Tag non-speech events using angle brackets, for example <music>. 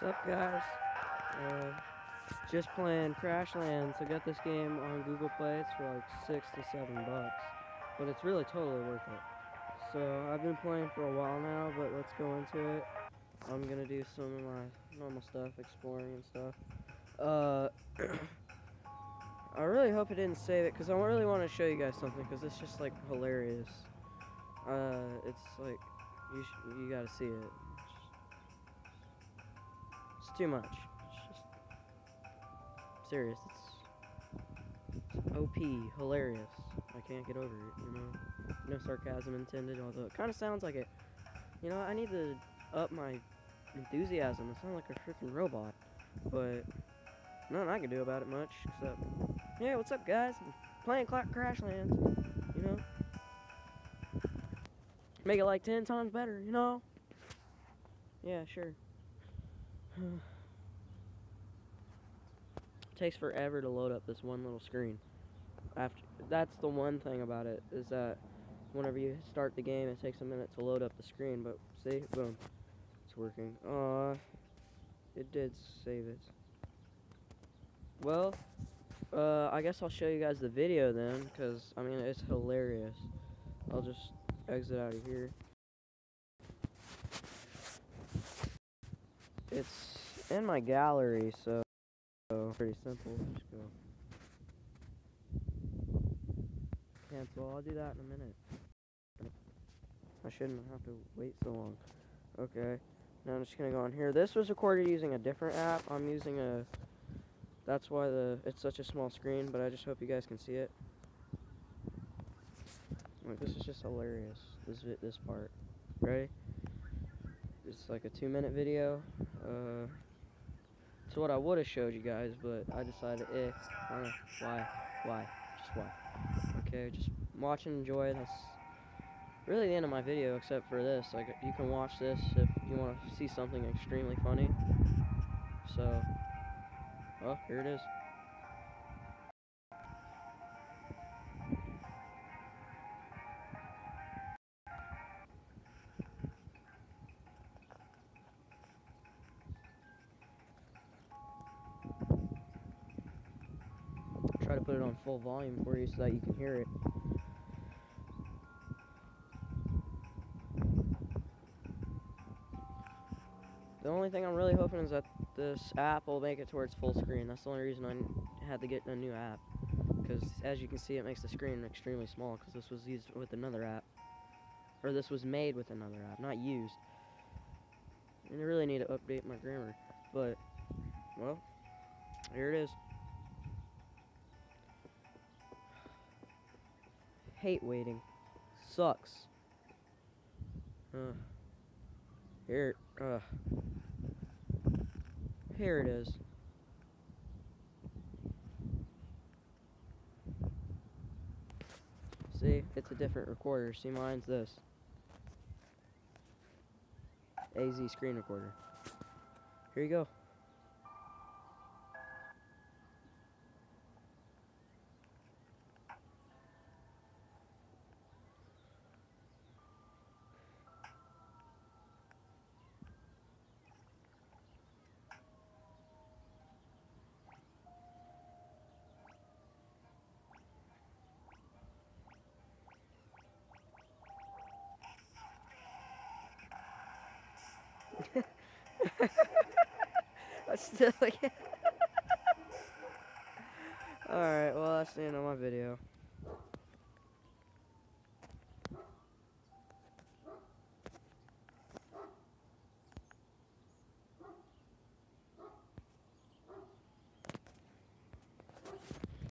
What's up, guys? Uh, just playing Crashlands. I got this game on Google Play. It's for like six to seven bucks, but it's really totally worth it. So I've been playing for a while now, but let's go into it. I'm gonna do some of my normal stuff, exploring and stuff. Uh, <coughs> I really hope I didn't save it because I really want to show you guys something because it's just like hilarious. Uh, it's like you you gotta see it. It's too much. It's just serious. It's, it's OP, hilarious. I can't get over it. You know, no sarcasm intended. Although it kind of sounds like it. You know, I need to up my enthusiasm. I sound like a freaking robot, but nothing I can do about it much except, yeah, what's up, guys? I'm playing Cla- Crashlands. You know, make it like ten times better. You know. Yeah, sure. Takes forever to load up this one little screen. After that's the one thing about it is that whenever you start the game, it takes a minute to load up the screen. But see, boom, it's working. Uh, it did save it. Well, uh, I guess I'll show you guys the video then, cause I mean it's hilarious. I'll just exit out of here. It's in my gallery, so pretty simple. Just go cancel. I'll do that in a minute. I shouldn't have to wait so long. Okay, now I'm just gonna go on here. This was recorded using a different app. I'm using a. That's why the it's such a small screen, but I just hope you guys can see it. Like this is just hilarious. This this part. Ready? It's like a two minute video. Uh, it's what I would have showed you guys, but I decided, eh, uh, why, why, just why. Okay, just watch and enjoy. That's really the end of my video, except for this. Like, you can watch this if you want to see something extremely funny. So, well, here it is. Try to put it on full volume for you so that you can hear it. The only thing I'm really hoping is that this app will make it towards full screen. That's the only reason I had to get a new app. Because as you can see, it makes the screen extremely small because this was used with another app. Or this was made with another app, not used. And I really need to update my grammar. But, well, here it is. Hate waiting. Sucks. Uh, here, uh, here it is. See, it's a different recorder. See, mine's this. AZ screen recorder. Here you go. <laughs> That's still <laughs> Alright, well that's the end of my video.